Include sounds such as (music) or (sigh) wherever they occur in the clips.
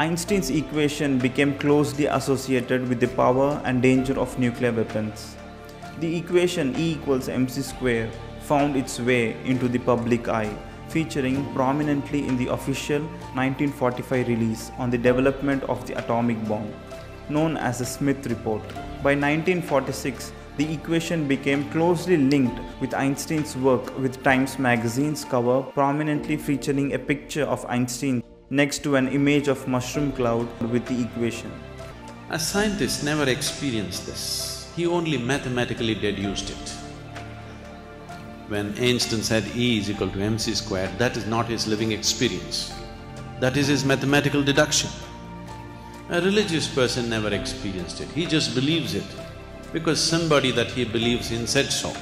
Einstein's equation became closely associated with the power and danger of nuclear weapons. The equation E equals mc square found its way into the public eye, featuring prominently in the official 1945 release on the development of the atomic bomb, known as the Smith Report. By 1946, the equation became closely linked with Einstein's work with Times magazine's cover prominently featuring a picture of Einstein next to an image of mushroom cloud with the equation. A scientist never experienced this, he only mathematically deduced it. When Einstein said E is equal to mc squared, that is not his living experience, that is his mathematical deduction. A religious person never experienced it, he just believes it because somebody that he believes in said so.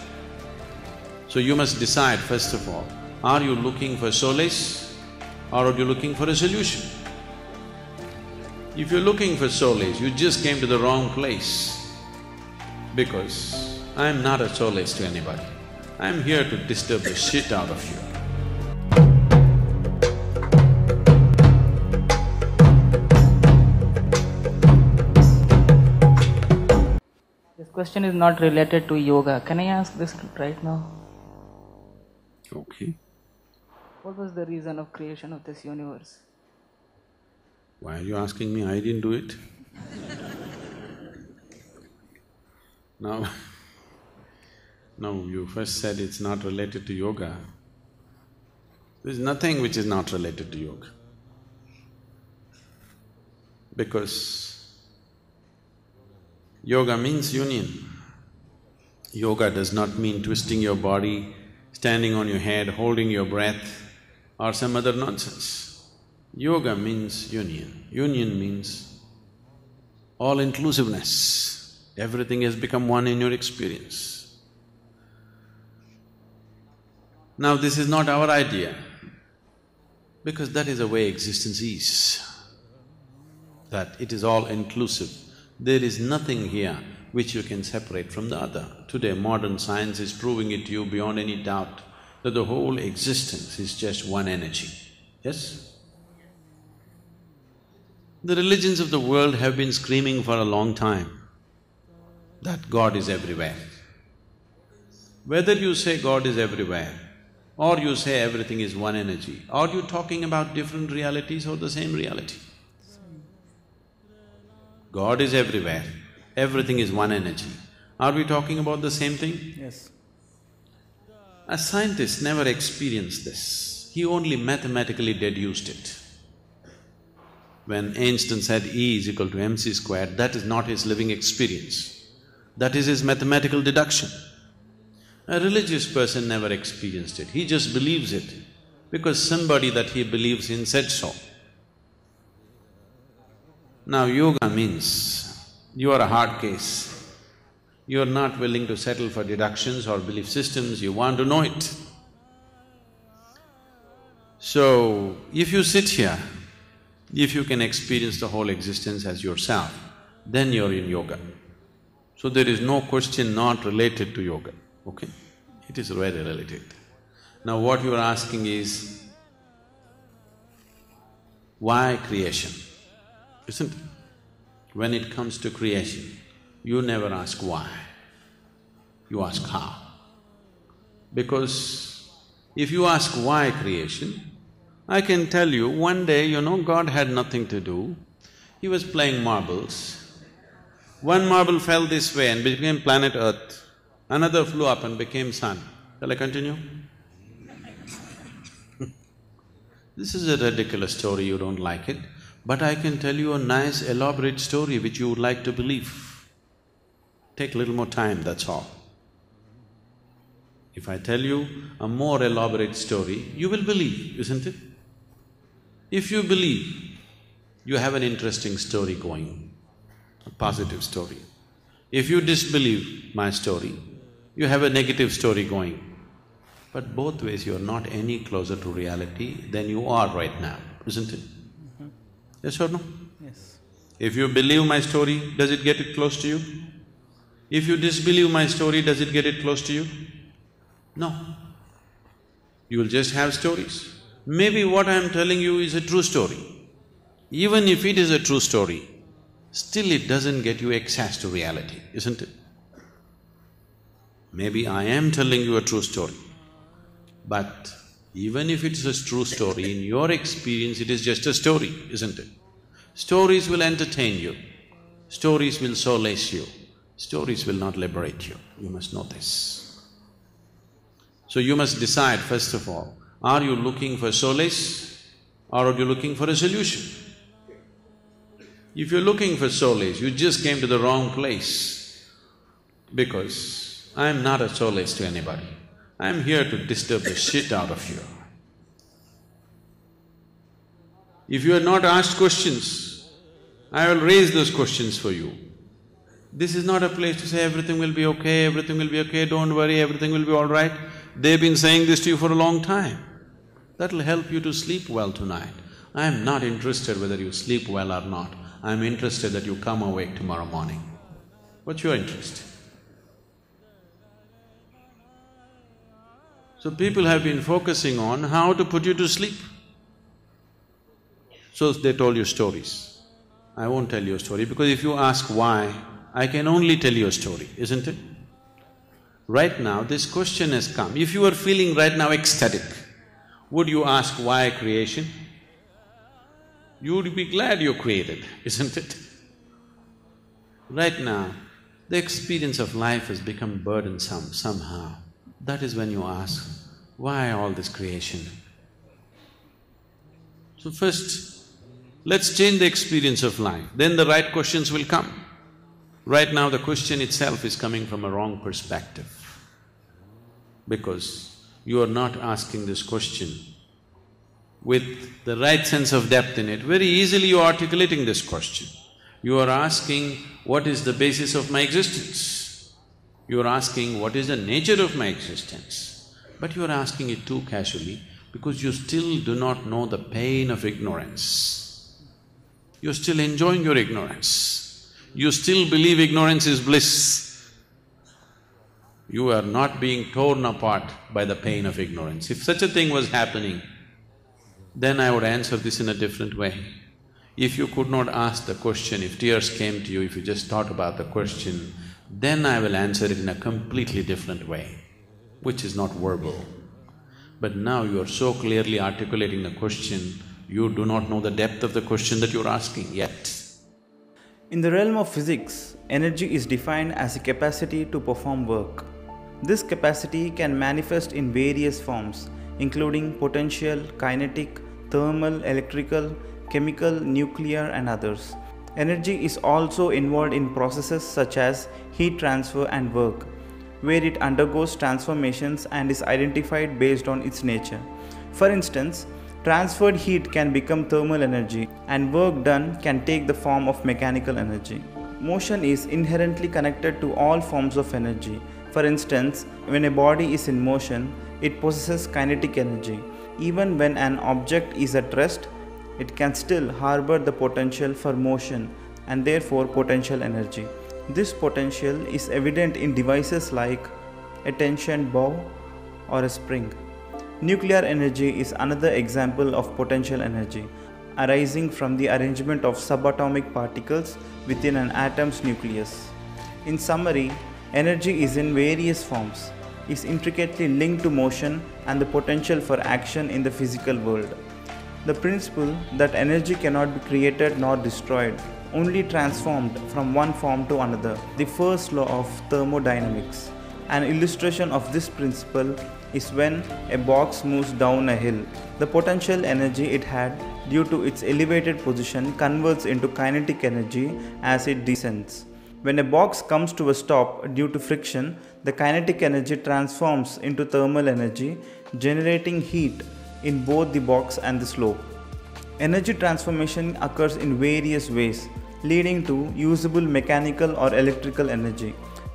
So you must decide first of all, are you looking for solace or are you looking for a solution? If you're looking for solace, you just came to the wrong place because I'm not a solace to anybody. I'm here to disturb the shit out of you. This question is not related to yoga. Can I ask this right now? Okay. What was the reason of creation of this universe? Why are you asking me? I didn't do it. (laughs) now, (laughs) now you first said it's not related to yoga. There's nothing which is not related to yoga. Because yoga means union. Yoga does not mean twisting your body, standing on your head, holding your breath or some other nonsense. Yoga means union. Union means all-inclusiveness. Everything has become one in your experience. Now this is not our idea, because that is the way existence is, that it is all-inclusive. There is nothing here which you can separate from the other. Today modern science is proving it to you beyond any doubt that the whole existence is just one energy, yes? The religions of the world have been screaming for a long time that God is everywhere. Whether you say God is everywhere or you say everything is one energy, are you talking about different realities or the same reality? God is everywhere, everything is one energy. Are we talking about the same thing? Yes. A scientist never experienced this, he only mathematically deduced it. When Einstein said E is equal to mc squared, that is not his living experience, that is his mathematical deduction. A religious person never experienced it, he just believes it because somebody that he believes in said so. Now yoga means you are a hard case, you are not willing to settle for deductions or belief systems, you want to know it. So, if you sit here, if you can experience the whole existence as yourself, then you're in yoga. So there is no question not related to yoga, okay? It is very related. Now what you are asking is, why creation? Isn't it? When it comes to creation, you never ask why, you ask how. Because if you ask why creation, I can tell you, one day, you know, God had nothing to do, He was playing marbles. One marble fell this way and became planet Earth, another flew up and became sun. Shall I continue? (laughs) this is a ridiculous story, you don't like it, but I can tell you a nice elaborate story which you would like to believe. Take a little more time, that's all. If I tell you a more elaborate story, you will believe, isn't it? If you believe, you have an interesting story going, a positive story. If you disbelieve my story, you have a negative story going. But both ways you're not any closer to reality than you are right now, isn't it? Mm-hmm. Yes or no? Yes. If you believe my story, does it get it close to you? If you disbelieve my story, does it get it close to you? No. You will just have stories. Maybe what I am telling you is a true story. Even if it is a true story, still it doesn't get you access to reality, isn't it? Maybe I am telling you a true story, but even if it's a true story, in your experience it is just a story, isn't it? Stories will entertain you, stories will solace you, stories will not liberate you, you must know this. So you must decide first of all, are you looking for solace or are you looking for a solution? If you're looking for solace, you just came to the wrong place because I'm not a solace to anybody. I'm here to disturb the shit out of you. If you are not asked questions, I will raise those questions for you. This is not a place to say everything will be okay, everything will be okay, don't worry, everything will be all right. They've been saying this to you for a long time. That'll help you to sleep well tonight. I'm not interested whether you sleep well or not. I'm interested that you come awake tomorrow morning. What's your interest? So people have been focusing on how to put you to sleep. So they told you stories. I won't tell you a story because if you ask why, I can only tell you a story, isn't it? Right now, this question has come. If you are feeling right now ecstatic, would you ask why creation? You would be glad you're created, (laughs) isn't it? Right now, the experience of life has become burdensome somehow. That is when you ask, why all this creation? So first, let's change the experience of life, then the right questions will come. Right now, the question itself is coming from a wrong perspective because you are not asking this question with the right sense of depth in it. Very easily you are articulating this question. You are asking, what is the basis of my existence? You are asking, what is the nature of my existence? But you are asking it too casually because you still do not know the pain of ignorance. You're still enjoying your ignorance. You still believe ignorance is bliss you are not being torn apart by the pain of ignorance. If such a thing was happening, then I would answer this in a different way. If you could not ask the question, if tears came to you, if you just thought about the question, then I will answer it in a completely different way, which is not verbal. But now you are so clearly articulating the question, you do not know the depth of the question that you're asking yet. In the realm of physics, energy is defined as a capacity to perform work. This capacity can manifest in various forms, including potential, kinetic, thermal, electrical, chemical, nuclear, and others. Energy is also involved in processes such as heat transfer and work, where it undergoes transformations and is identified based on its nature. For instance, transferred heat can become thermal energy, and work done can take the form of mechanical energy. Motion is inherently connected to all forms of energy, for instance, when a body is in motion, it possesses kinetic energy. Even when an object is at rest, it can still harbor the potential for motion and therefore potential energy. This potential is evident in devices like a tension bow or a spring. Nuclear energy is another example of potential energy arising from the arrangement of subatomic particles within an atom's nucleus. In summary, Energy is in various forms, is intricately linked to motion and the potential for action in the physical world. The principle that energy cannot be created nor destroyed, only transformed from one form to another, the first law of thermodynamics. An illustration of this principle is when a box moves down a hill. The potential energy it had due to its elevated position converts into kinetic energy as it descends. When a box comes to a stop due to friction, the kinetic energy transforms into thermal energy, generating heat in both the box and the slope. Energy transformation occurs in various ways, leading to usable mechanical or electrical energy.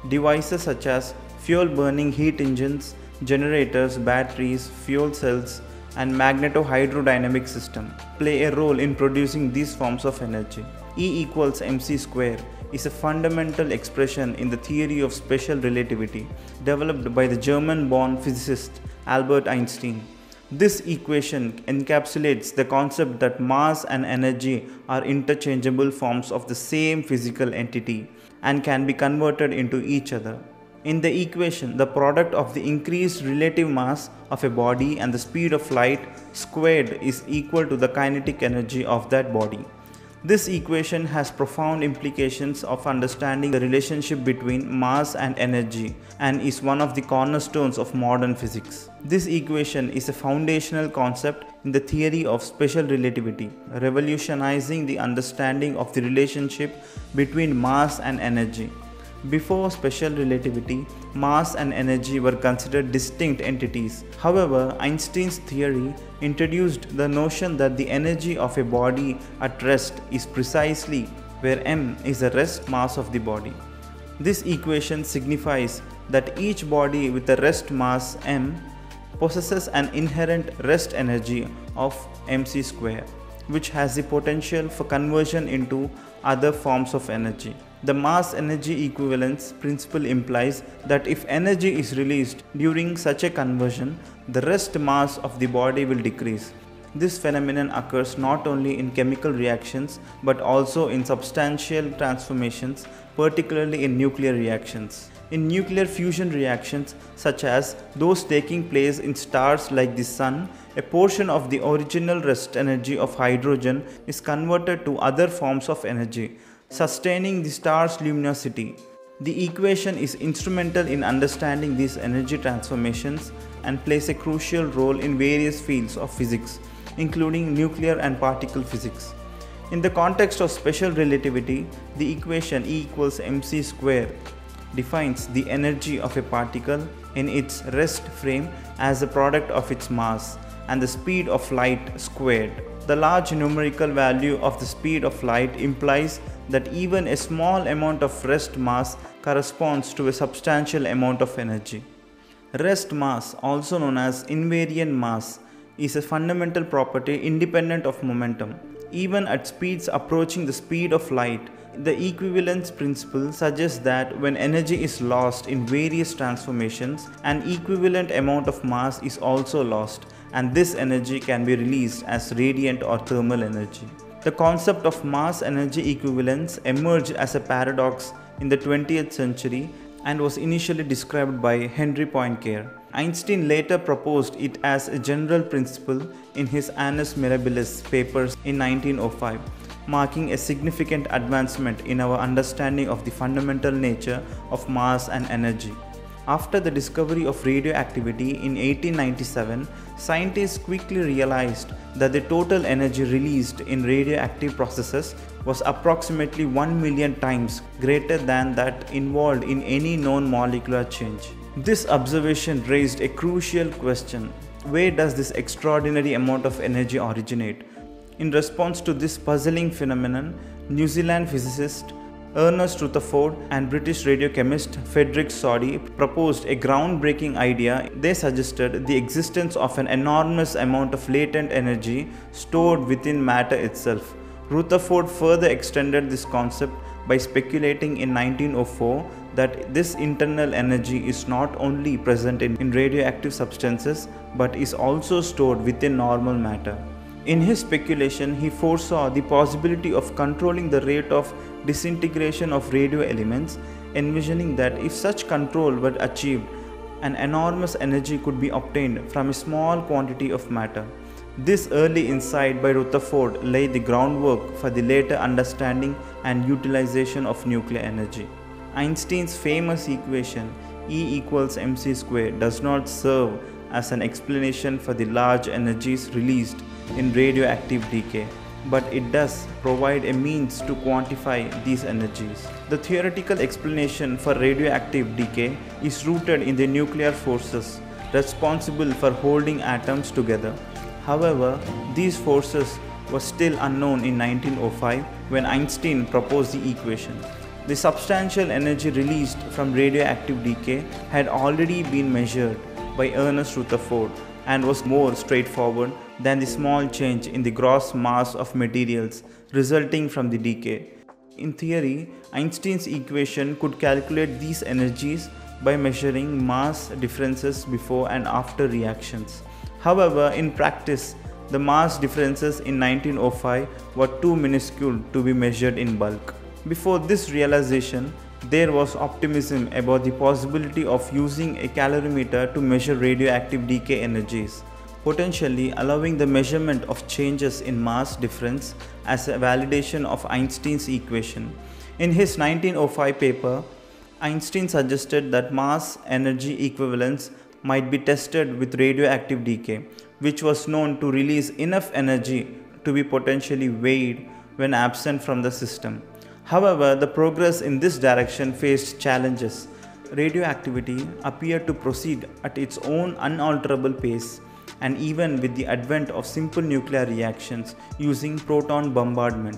Devices such as fuel burning heat engines, generators, batteries, fuel cells, and magneto-hydrodynamic system play a role in producing these forms of energy. E equals mc square is a fundamental expression in the theory of special relativity developed by the German born physicist Albert Einstein. This equation encapsulates the concept that mass and energy are interchangeable forms of the same physical entity and can be converted into each other. In the equation, the product of the increased relative mass of a body and the speed of light squared is equal to the kinetic energy of that body. This equation has profound implications of understanding the relationship between mass and energy and is one of the cornerstones of modern physics. This equation is a foundational concept in the theory of special relativity, revolutionizing the understanding of the relationship between mass and energy. Before special relativity, mass and energy were considered distinct entities. However, Einstein's theory introduced the notion that the energy of a body at rest is precisely where m is the rest mass of the body. This equation signifies that each body with a rest mass m possesses an inherent rest energy of mc square, which has the potential for conversion into other forms of energy. The mass energy equivalence principle implies that if energy is released during such a conversion, the rest mass of the body will decrease. This phenomenon occurs not only in chemical reactions but also in substantial transformations, particularly in nuclear reactions. In nuclear fusion reactions, such as those taking place in stars like the Sun, a portion of the original rest energy of hydrogen is converted to other forms of energy, sustaining the star's luminosity. The equation is instrumental in understanding these energy transformations and plays a crucial role in various fields of physics, including nuclear and particle physics. In the context of special relativity, the equation E equals mc square defines the energy of a particle in its rest frame as a product of its mass and the speed of light squared. The large numerical value of the speed of light implies that even a small amount of rest mass corresponds to a substantial amount of energy. Rest mass, also known as invariant mass, is a fundamental property independent of momentum. Even at speeds approaching the speed of light, the equivalence principle suggests that when energy is lost in various transformations, an equivalent amount of mass is also lost, and this energy can be released as radiant or thermal energy. The concept of mass energy equivalence emerged as a paradox in the 20th century and was initially described by Henry Poincare. Einstein later proposed it as a general principle in his Annus Mirabilis papers in 1905, marking a significant advancement in our understanding of the fundamental nature of mass and energy. After the discovery of radioactivity in 1897, scientists quickly realized that the total energy released in radioactive processes was approximately 1 million times greater than that involved in any known molecular change. This observation raised a crucial question where does this extraordinary amount of energy originate? In response to this puzzling phenomenon, New Zealand physicist Ernest Rutherford and British radiochemist Frederick Soddy proposed a groundbreaking idea. They suggested the existence of an enormous amount of latent energy stored within matter itself. Rutherford further extended this concept by speculating in 1904 that this internal energy is not only present in, in radioactive substances but is also stored within normal matter. In his speculation, he foresaw the possibility of controlling the rate of disintegration of radio elements, envisioning that if such control were achieved, an enormous energy could be obtained from a small quantity of matter. This early insight by Rutherford laid the groundwork for the later understanding and utilization of nuclear energy. Einstein's famous equation E equals mc square does not serve as an explanation for the large energies released in radioactive decay, but it does provide a means to quantify these energies. The theoretical explanation for radioactive decay is rooted in the nuclear forces responsible for holding atoms together. However, these forces were still unknown in 1905 when Einstein proposed the equation. The substantial energy released from radioactive decay had already been measured by Ernest Rutherford and was more straightforward than the small change in the gross mass of materials resulting from the decay. In theory, Einstein's equation could calculate these energies by measuring mass differences before and after reactions. However, in practice, the mass differences in 1905 were too minuscule to be measured in bulk. Before this realization, there was optimism about the possibility of using a calorimeter to measure radioactive decay energies, potentially allowing the measurement of changes in mass difference as a validation of Einstein's equation. In his 1905 paper, Einstein suggested that mass energy equivalence might be tested with radioactive decay, which was known to release enough energy to be potentially weighed when absent from the system. However, the progress in this direction faced challenges. Radioactivity appeared to proceed at its own unalterable pace, and even with the advent of simple nuclear reactions using proton bombardment.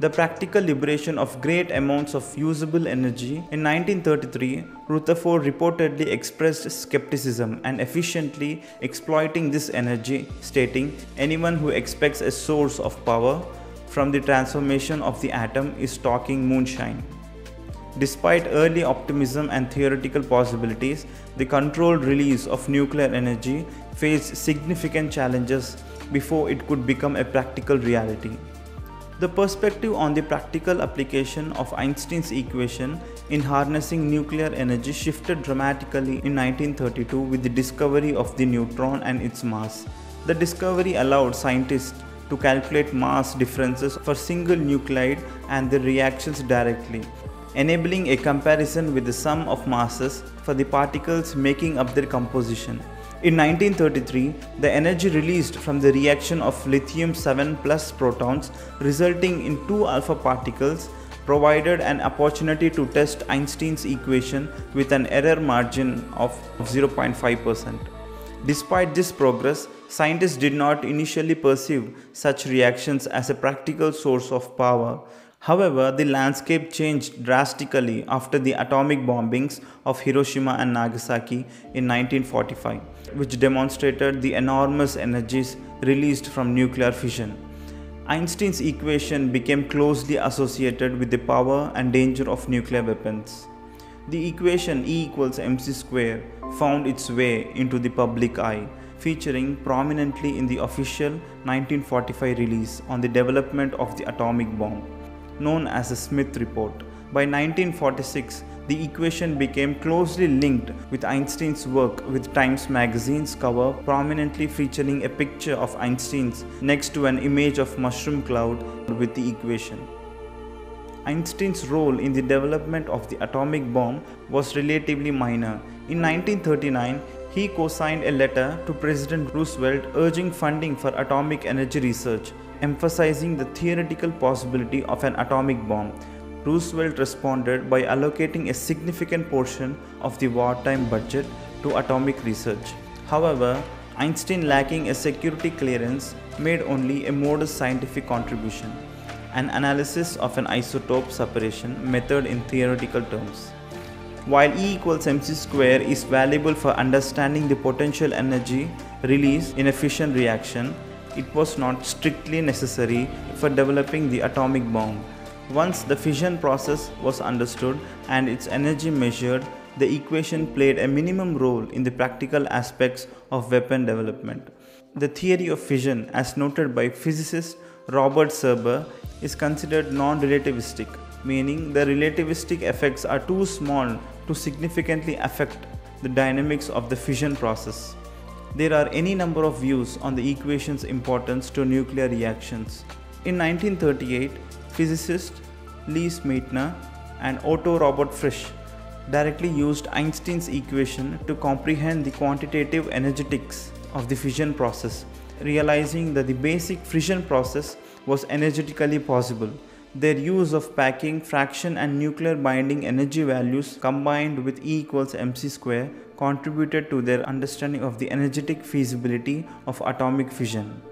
The practical liberation of great amounts of usable energy. In 1933, Rutherford reportedly expressed skepticism and efficiently exploiting this energy, stating, Anyone who expects a source of power from the transformation of the atom is talking moonshine. Despite early optimism and theoretical possibilities, the controlled release of nuclear energy faced significant challenges before it could become a practical reality. The perspective on the practical application of Einstein's equation in harnessing nuclear energy shifted dramatically in 1932 with the discovery of the neutron and its mass. The discovery allowed scientists to calculate mass differences for single nuclide and their reactions directly, enabling a comparison with the sum of masses for the particles making up their composition. In 1933, the energy released from the reaction of lithium 7 plus protons resulting in two alpha particles provided an opportunity to test Einstein's equation with an error margin of 0.5%. Despite this progress, scientists did not initially perceive such reactions as a practical source of power. However, the landscape changed drastically after the atomic bombings of Hiroshima and Nagasaki in 1945, which demonstrated the enormous energies released from nuclear fission. Einstein's equation became closely associated with the power and danger of nuclear weapons. The equation E equals mc square found its way into the public eye, featuring prominently in the official 1945 release on the development of the atomic bomb, known as the Smith Report. By 1946, the equation became closely linked with Einstein's work with Times magazine's cover prominently featuring a picture of Einstein's next to an image of mushroom cloud with the equation. Einstein's role in the development of the atomic bomb was relatively minor. In 1939, he co signed a letter to President Roosevelt urging funding for atomic energy research, emphasizing the theoretical possibility of an atomic bomb. Roosevelt responded by allocating a significant portion of the wartime budget to atomic research. However, Einstein, lacking a security clearance, made only a modest scientific contribution an analysis of an isotope separation method in theoretical terms. While E equals mc square is valuable for understanding the potential energy released in a fission reaction, it was not strictly necessary for developing the atomic bomb. Once the fission process was understood and its energy measured, the equation played a minimum role in the practical aspects of weapon development. The theory of fission, as noted by physicist Robert Serber, is considered non relativistic, meaning the relativistic effects are too small to significantly affect the dynamics of the fission process. There are any number of views on the equation's importance to nuclear reactions. In 1938, physicists Louis Meitner and Otto Robert Frisch directly used Einstein's equation to comprehend the quantitative energetics of the fission process, realizing that the basic fission process was energetically possible. Their use of packing, fraction and nuclear binding energy values combined with E equals mc square contributed to their understanding of the energetic feasibility of atomic fission.